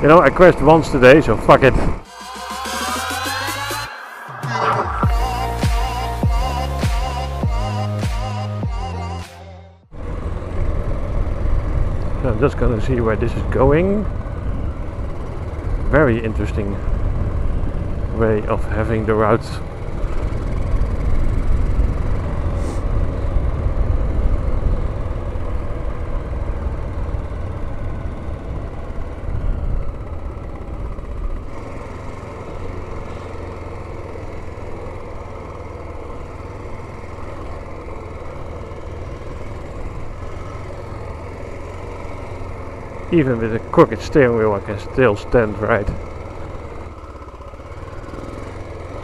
You know, I crashed once today, so fuck it. So I'm just gonna see where this is going. Very interesting way of having the routes. Even with a crooked steering wheel I can still stand right.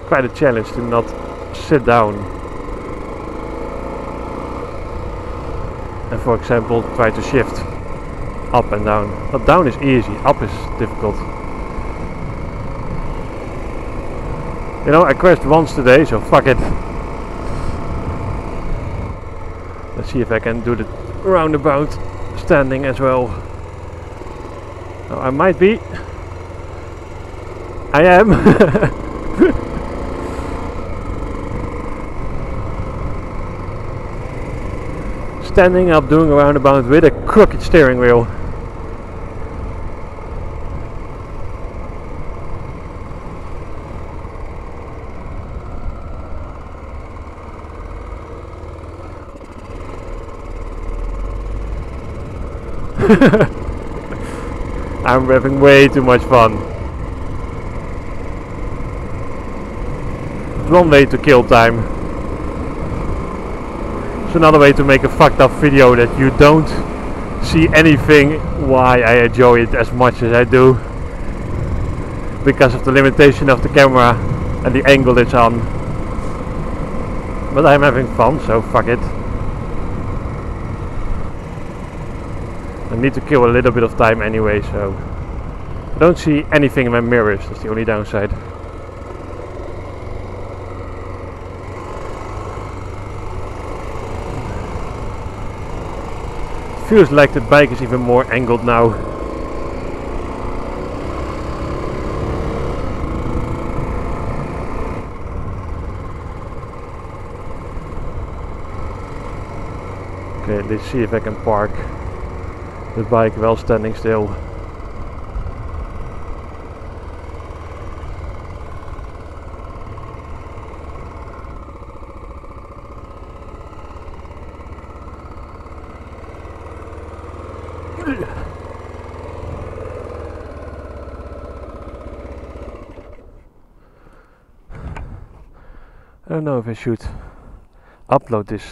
Quite a challenge to not sit down. And for example try to shift up and down. But down is easy, up is difficult. You know, I crashed once today, so fuck it. Let's see if I can do the roundabout standing as well. Oh, I might be. I am. Standing up doing a roundabout with a crooked steering wheel. I'm having way too much fun. It's one way to kill time. It's another way to make a fucked up video that you don't see anything why I enjoy it as much as I do. Because of the limitation of the camera and the angle it's on. But I'm having fun, so fuck it. I need to kill a little bit of time anyway, so I don't see anything in my mirrors, that's the only downside. Feels like the bike is even more angled now. Okay, let's see if I can park the bike while standing still. I don't know if I should upload this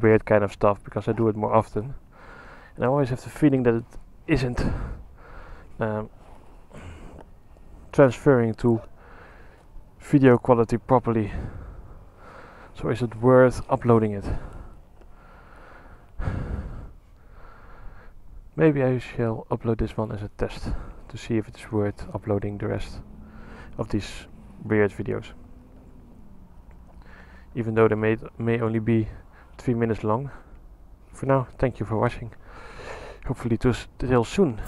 weird kind of stuff because I do it more often. And I always have the feeling that it isn't um, transferring to video quality properly. So is it worth uploading it? Maybe I shall upload this one as a test to see if it's worth uploading the rest of these weird videos. Even though they may, may only be 3 minutes long. For now, thank you for watching. Hopefully to till soon.